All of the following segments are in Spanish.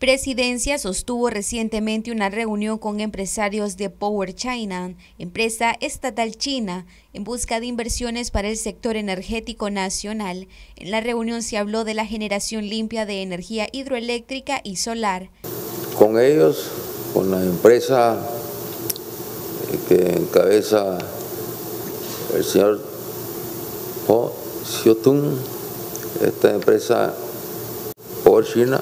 Presidencia sostuvo recientemente una reunión con empresarios de Power China, empresa estatal china, en busca de inversiones para el sector energético nacional. En la reunión se habló de la generación limpia de energía hidroeléctrica y solar. Con ellos, con la empresa eh, que encabeza el señor Ho Xiotun, esta empresa Power China,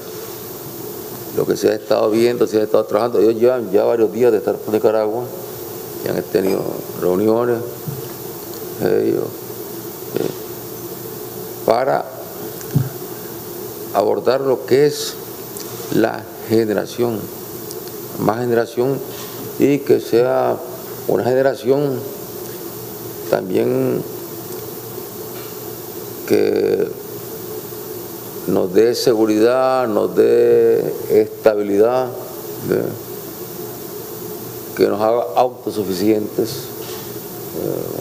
lo que se ha estado viendo, se ha estado trabajando. Ellos llevan ya varios días de estar por Nicaragua, y han tenido reuniones ellos, eh, para abordar lo que es la generación, más generación y que sea una generación también que nos dé seguridad, nos dé estabilidad, que nos haga autosuficientes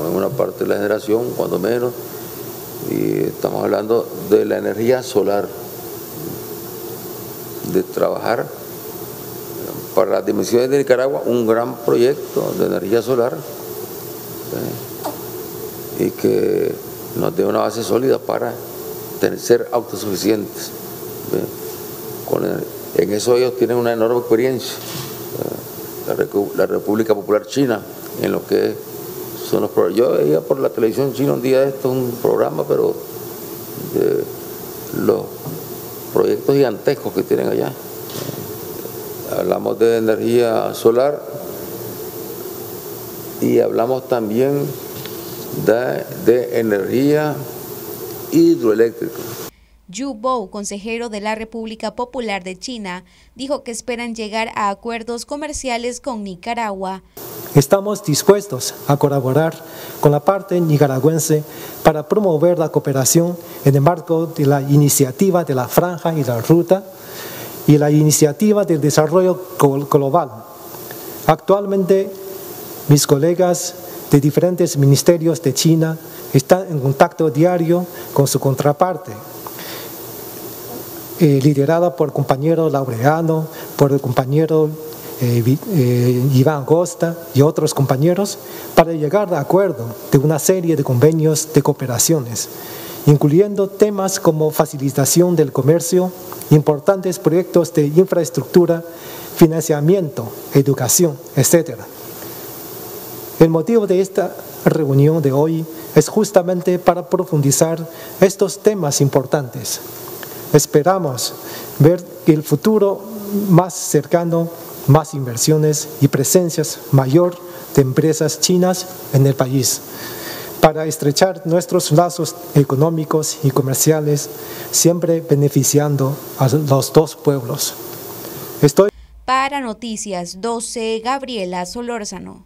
en una parte de la generación, cuando menos, y estamos hablando de la energía solar, de trabajar para las dimensiones de Nicaragua un gran proyecto de energía solar y que nos dé una base sólida para ser autosuficientes. en eso ellos tienen una enorme experiencia. La, República Popular China, en lo que son los programas. Yo veía por la televisión china un día esto, un programa, pero de los proyectos gigantescos que tienen allá. Hablamos de energía solar y hablamos también de energía hidroeléctrico. Yu Bo, consejero de la República Popular de China, dijo que esperan llegar a acuerdos comerciales con Nicaragua. Estamos dispuestos a colaborar con la parte nicaragüense para promover la cooperación en el marco de la iniciativa de la Franja y la Ruta y la iniciativa del desarrollo global. Actualmente, mis colegas de diferentes ministerios de China está en contacto diario con su contraparte, eh, liderada por el compañero Laureano, por el compañero eh, eh, Iván Costa y otros compañeros, para llegar a acuerdo de una serie de convenios de cooperaciones, incluyendo temas como facilitación del comercio, importantes proyectos de infraestructura, financiamiento, educación, etc. El motivo de esta reunión de hoy es justamente para profundizar estos temas importantes. Esperamos ver el futuro más cercano, más inversiones y presencias mayor de empresas chinas en el país para estrechar nuestros lazos económicos y comerciales, siempre beneficiando a los dos pueblos. Estoy para Noticias 12, Gabriela Solórzano.